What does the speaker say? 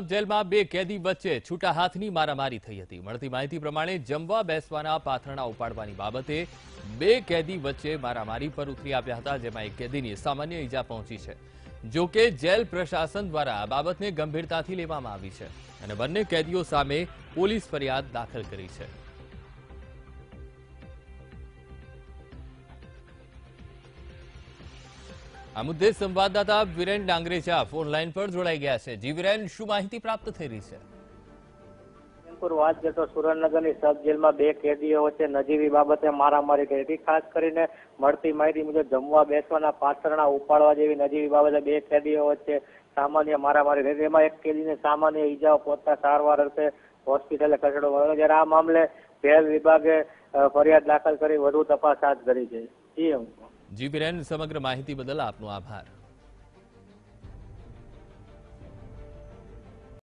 જેલમાં બે કેદી વચ્ચે છૂટા હાથની મારામારી થઈ હતી. મળતી માહિતી પ્રમાણે જમવા બેસવાના પાથરણા ઉપાડવાની બાબતે બે કેદી વચ્ચે મારામારી પર ઉતરી આવ્યા હતા, જેમાં એક કેદીની સામાન્ય ઈજા પહોંચી છે. જો કે જેલ પ્રશાસન દ્વારા આ બાબતને ગંભીરતાથી લેવામાં આવી છે અને બંને કેદીઓ સામે પોલીસ ફરિયાદ દાખલ કરી છે. આ મુદ્દે સંવાદદાતા વિરેન ડાંગરેજા ફોન લાઈન પર જોડાઈ ગયા છે. જી વિરેન, શું માહિતી પ્રાપ્ત થઈ રહી છે? વાત જતો સુરેન્દ્રનગરની સબ જેલમાં બે કેદીઓ વચ્ચે નજીવી બાબતે મારામારી કરી હતી. ખાસ કરીને મળતી માહિતી મુજબ જમવા બેસવાના પાથરણા ઉપાડવા જેવી નજીવી બાબતે બે કેદીઓ વચ્ચે સામાન્ય મારામારી થઈ એમાં એક કેદીને સામાન્ય ઈજાઓ પહોંચતા સારવાર અર્થે હોસ્પિટલે ખસેડવામાં આવ્યો જ્યારે આ મામલે ભેલ વિભાગે ફરિયાદ દાખલ કરી વધુ તપાસ હાથ ધરી છે. જી જી વિરેન સમગ્ર માહિતી બદલ આપનો આભાર.